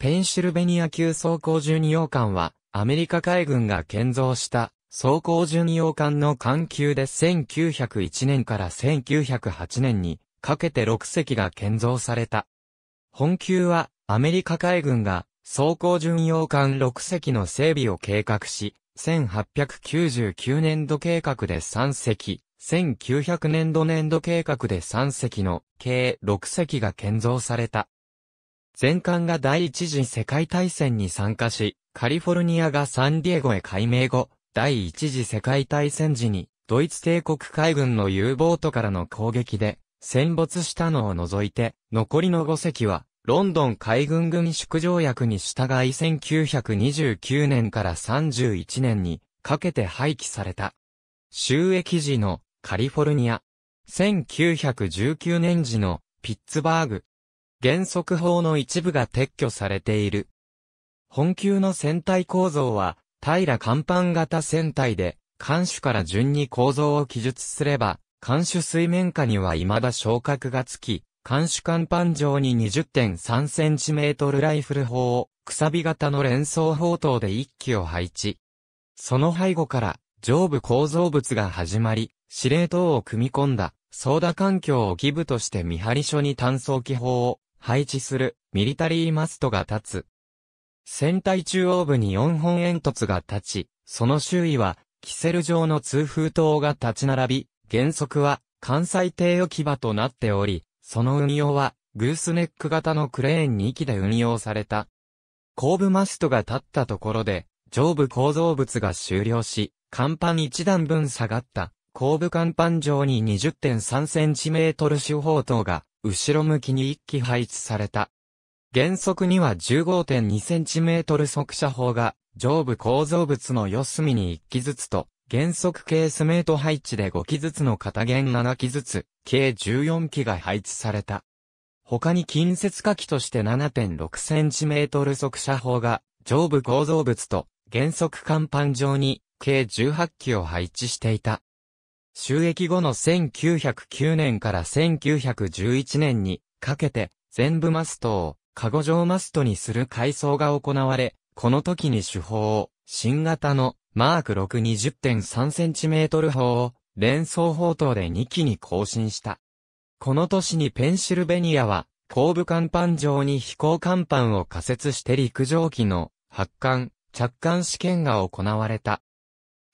ペンシルベニア級装甲巡洋艦は、アメリカ海軍が建造した装甲巡洋艦の艦級で1901年から1908年にかけて6隻が建造された。本級はアメリカ海軍が装甲巡洋艦6隻の整備を計画し、1899年度計画で3隻、1900年度年度計画で3隻の計6隻が建造された。前艦が第一次世界大戦に参加し、カリフォルニアがサンディエゴへ改名後、第一次世界大戦時に、ドイツ帝国海軍の U ボートからの攻撃で、戦没したのを除いて、残りの5隻は、ロンドン海軍軍縮条約に従い1929年から31年にかけて廃棄された。収益時のカリフォルニア。1919年時のピッツバーグ。原則法の一部が撤去されている。本級の船体構造は平甲板型船体で、艦首から順に構造を記述すれば、艦首水面下には未だ昇格がつき、艦首甲板上に 20.3cm ライフル砲を、くさび型の連装砲塔で一機を配置。その背後から上部構造物が始まり、司令塔を組み込んだ、ソーダ環境を基部として見張り所に単装機砲を配置するミリタリーマストが立つ。船体中央部に4本煙突が立ち、その周囲はキセル状の通風塔が立ち並び、原則は関西艇置き場となっており、その運用は、グースネック型のクレーン2機で運用された。後部マストが立ったところで、上部構造物が終了し、甲板一段分下がった、後部甲板上に 20.3cm 四方塔が、後ろ向きに1機配置された。原則には 15.2cm 速射砲が、上部構造物の四隅に1機ずつと、原則ケースメート配置で5機ずつの片弦7機ずつ、計14機が配置された。他に近接火器として 7.6cm 速射砲が、上部構造物と、原則甲板上に、計18機を配置していた。収益後の1909年から1911年にかけて、全部マストを、カゴ状マストにする改装が行われ、この時に手法を、新型のマーク6 20.3cm 砲を連装砲塔で2機に更新した。この年にペンシルベニアは後部甲板上に飛行甲板を仮設して陸上機の発艦、着艦試験が行われた。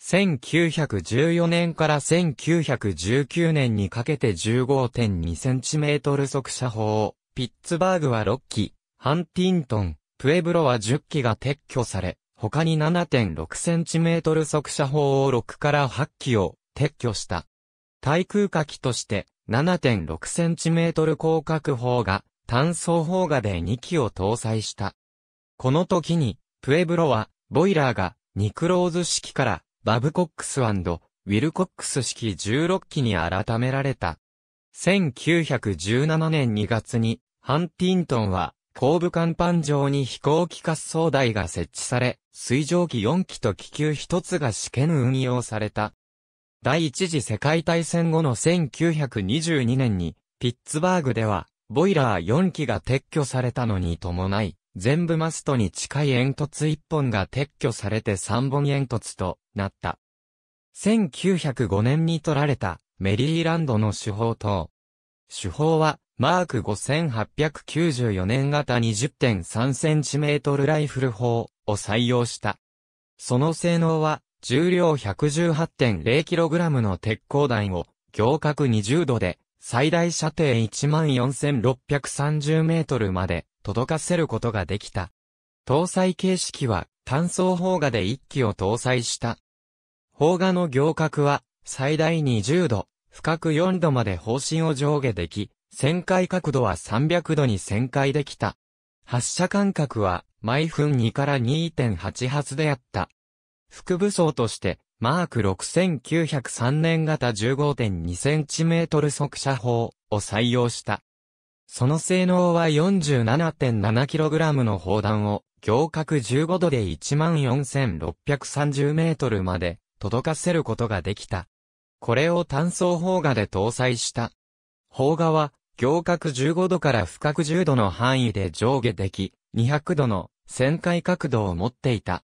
1914年から1919年にかけて 15.2cm 速射砲、ピッツバーグは6機、ハンティントン、プエブロは10機が撤去され、他に 7.6cm 速射砲を6から8機を撤去した。対空火器として 7.6cm 広角砲が単装砲画で2機を搭載した。この時に、プエブロは、ボイラーがニクローズ式からバブコックスウィルコックス式16機に改められた。1917年2月に、ハンティントンは後部甲板上に飛行機滑走台が設置され、水上機4機と気球1つが試験運用された。第一次世界大戦後の1922年に、ピッツバーグでは、ボイラー4機が撤去されたのに伴い、全部マストに近い煙突1本が撤去されて3本煙突となった。1905年に取られたメリーランドの手法塔。手法はマーク5894年型 20.3cm ライフル砲を採用した。その性能は、重量 118.0kg の鉄鋼弾を、行角20度で、最大射程14,630メートルまで届かせることができた。搭載形式は単装砲画で1機を搭載した。砲画の行角は最大20度、深く4度まで方針を上下でき、旋回角度は300度に旋回できた。発射間隔は毎分2から2.8発であった。副武装として、マーク6903年型 15.2cm 速射砲を採用した。その性能は 47.7kg の砲弾を行角15度で14,630メートルまで届かせることができた。これを単装砲画で搭載した。砲画は行角15度から深く10度の範囲で上下でき、200度の旋回角度を持っていた。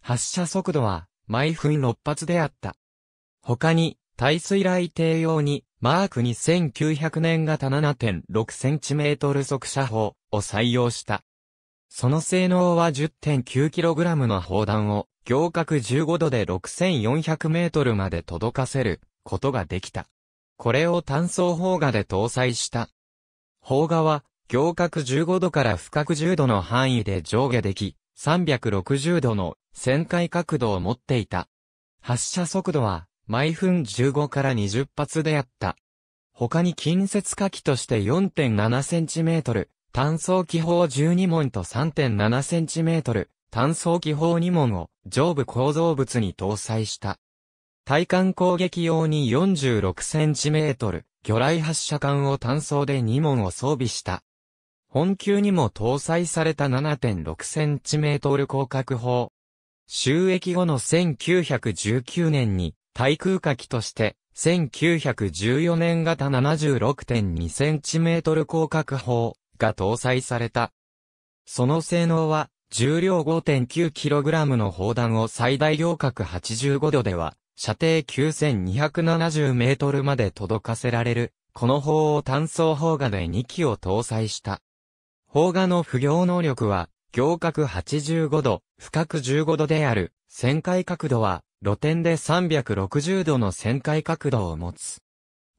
発射速度は毎分6発であった。他に、耐水雷艇用に、マークに1900年型 7.6cm 速射砲を採用した。その性能は 10.9kg の砲弾を、行角15度で6400メートルまで届かせることができた。これを単装砲画で搭載した。砲画は、行角15度から深角10度の範囲で上下でき、360度の旋回角度を持っていた。発射速度は毎分15から20発であった。他に近接火器として 4.7cm、単装気砲12門と 3.7cm、単装気砲2門を上部構造物に搭載した。対艦攻撃用に 46cm、魚雷発射管を単装で2門を装備した。本級にも搭載された 7.6cm 広角砲。収益後の1919年に対空火器として、1914年型 76.2cm 広角砲が搭載された。その性能は、重量 5.9kg の砲弾を最大両角85度では、射程9270メートルまで届かせられる、この砲を単装砲画で2機を搭載した。砲画の不行能力は、行角85度、深く15度である、旋回角度は、露天で360度の旋回角度を持つ。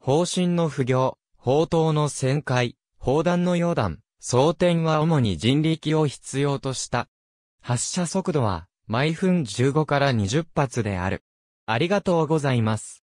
方針の不行、砲塔の旋回、砲弾の溶弾、装填は主に人力を必要とした。発射速度は、毎分15から20発である。ありがとうございます。